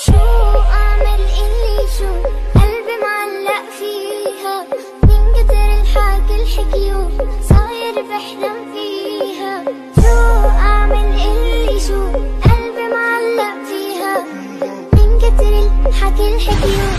Sure, I'm an. Bye.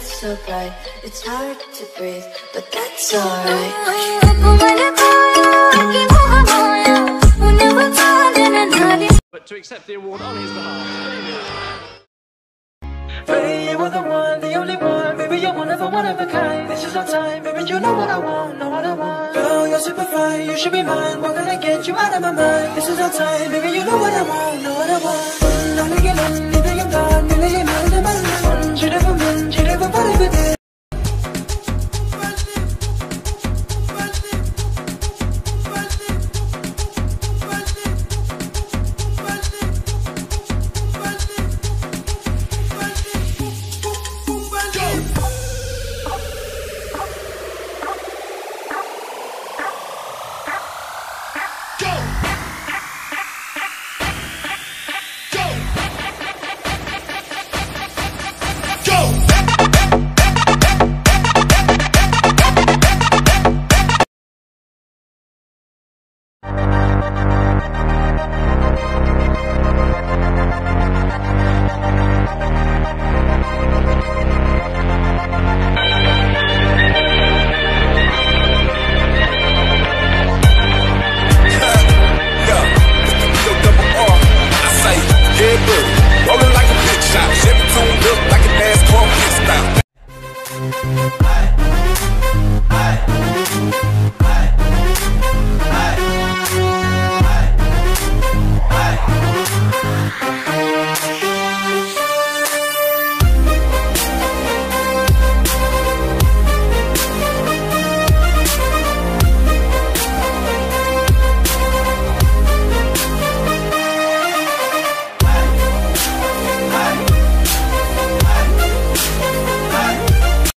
so bright, it's hard to breathe, but that's alright. But to accept the award on his behalf, Baby, you are the one, the only one. Baby, you're one of a one of a kind. This is our time, baby. You know what I want, know what I want. Girl, you're super fine, you should be mine. We're gonna get you out of my mind. This is our time, baby.